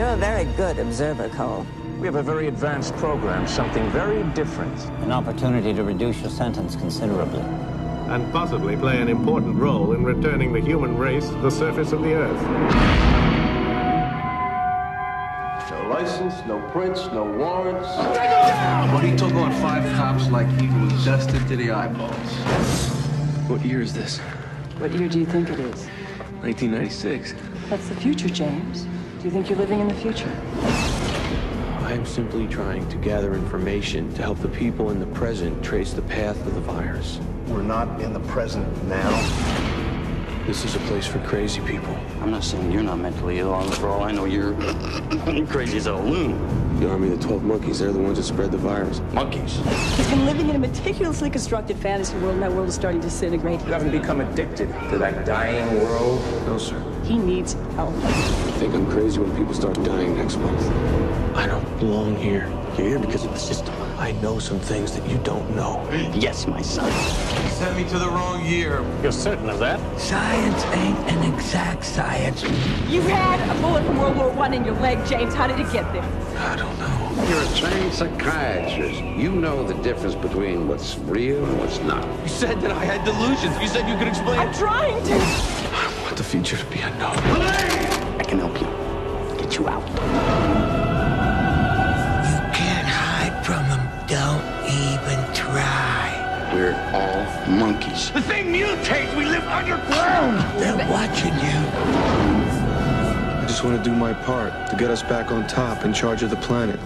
very good observer, Cole. We have a very advanced program, something very different. An opportunity to reduce your sentence considerably. And possibly play an important role in returning the human race to the surface of the Earth. No license, no prints, no warrants. But he took on five cops like he was dusted to the eyeballs. What year is this? What year do you think it is? 1996. That's the future, James. Do you think you're living in the future? I am simply trying to gather information to help the people in the present trace the path of the virus. We're not in the present now. This is a place for crazy people. I'm not saying you're not mentally ill. For all I know, you're crazy as a loon. The army of the 12 monkeys, they're the ones that spread the virus. Monkeys. He's been living in a meticulously constructed fantasy world, and that world is starting to disintegrate. You haven't become addicted to that dying world? No, sir. He needs help. I think I'm crazy when people start dying next month. I don't belong here. You're here because of the system. I know some things that you don't know. Yes, my son. He sent me to the wrong year. You're certain of that? Science ain't an exact science. You had a bullet from World War One in your leg, James. How did it get there? I don't know. You're a trained psychiatrist. You know the difference between what's real and what's not. You said that I had delusions. You said you could explain. I'm trying to. I want the future to be unknown. Please! I can help you. Monkeys. The thing mutates. We live underground. They're watching you. I just want to do my part to get us back on top in charge of the planet.